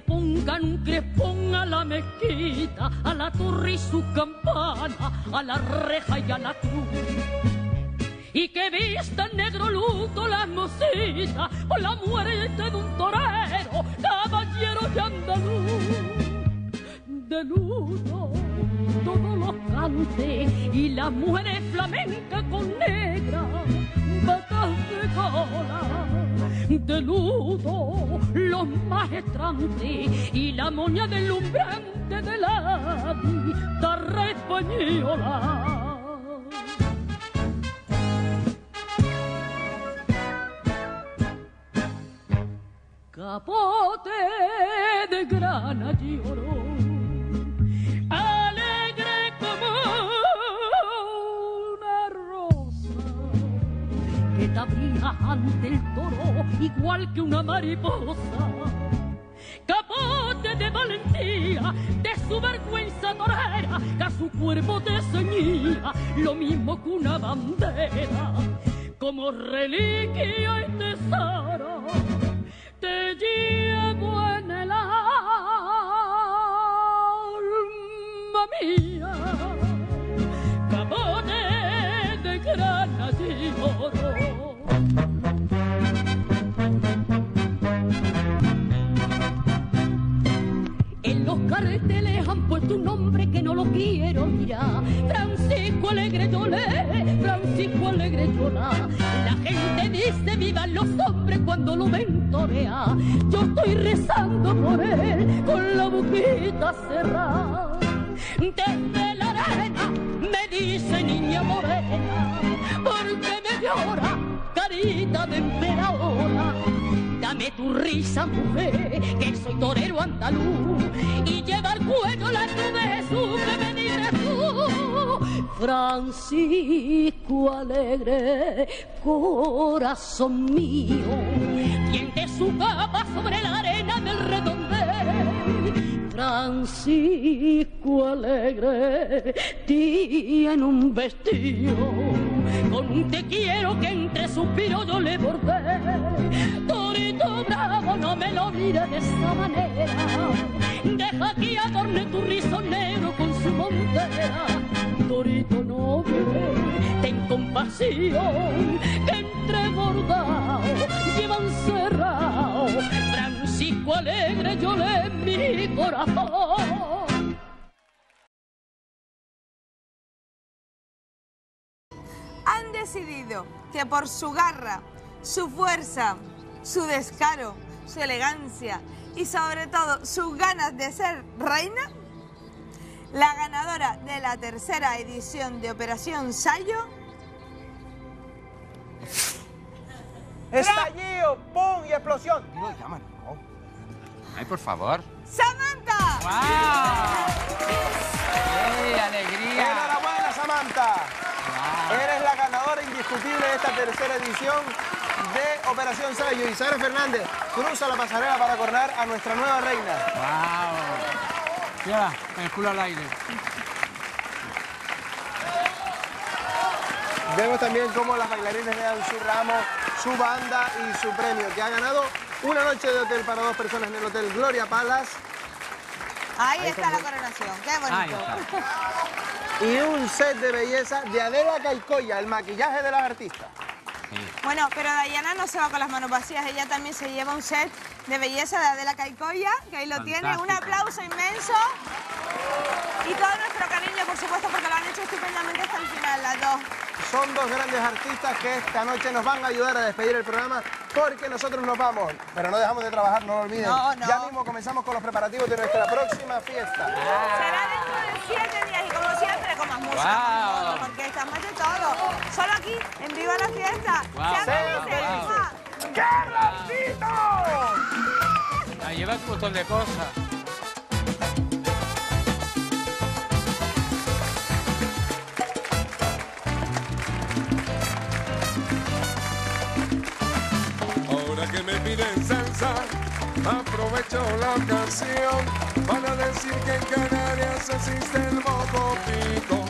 pongan un crespón a la mezquita, a la torre y su campana, a la reja y a la cruz y que vista negro luto las mocitas por la muerte de un torero, caballero de andaluz. De luto todos los cantes y las mujeres flamencas con negra batas de cola. De luto los maestrantes y la moña deslumbrante de la guitarra española. capote de grana lloró, ante el toro igual que una mariposa. Capote de valentía, de su vergüenza torera, que a su cuerpo te ceñía lo mismo que una bandera, como reliquia y tesoro te llevo en el alma mía, Alegre Yolé, Francisco Alegre Yolá. La gente dice vivan los hombres cuando lo ven torear. Yo estoy rezando por él con la boquita cerrada. Desde la arena me dice niña morena, porque me llora carita de emperadora. Dame tu risa, mujer, que soy torero andaluz y lleva al cuello la cruz de Jesús que dices tú. Francisco alegre, corazón mío, tiende su capa sobre la arena del redondel. Francisco alegre tiene un vestido con un te quiero que entre suspiros yo le bordé. Torito bravo, no me lo mires de esa manera. Deja que adorne tu rizo negro con su montera. Torito noble, ten compasión, que entre bordado llevan cerrado. Francisco alegre, yo le mi corazón. han decidido que por su garra, su fuerza, su descaro, su elegancia y sobre todo sus ganas de ser reina, la ganadora de la tercera edición de Operación Sayo, Estallido, pum y explosión. No, llama, no. Ay, por favor. Samantha. ¡Wow! ¡Qué alegría! Enhorabuena, Samantha. Wow. Eres la ganadora indiscutible de esta tercera edición de Operación Sayo. Y Sara Fernández cruza la pasarela para coronar a nuestra nueva reina. ¡Wow! Mira, el culo al aire. Vemos también cómo las bailarines le dan su ramo, su banda y su premio, que ha ganado una noche de hotel para dos personas en el Hotel Gloria Palace Ahí está la coronación, qué bonito. y un set de belleza de Adela Caicoya, el maquillaje de las artistas. Bueno, pero Dayana no se va con las manos vacías, ella también se lleva un set de belleza de Adela Caicoya, que ahí lo tiene. Un aplauso inmenso. Y todo nuestro cariño, por supuesto, porque lo han hecho estupendamente hasta el final, las dos. Son dos grandes artistas que esta noche nos van a ayudar a despedir el programa porque nosotros nos vamos. Pero no dejamos de trabajar, no lo olviden. No, no. Ya mismo comenzamos con los preparativos de nuestra próxima fiesta. Será dentro de siete días y como siempre con más música. Guau. con todo, Porque estamos de todo. Solo aquí, en Viva la Fiesta. Guau. ¡Mua! ¡Qué ratito! Ahí lleva un montón de cosas. Ahora que me piden salsa, aprovecho la ocasión para decir que en Canarias existe el moco pico.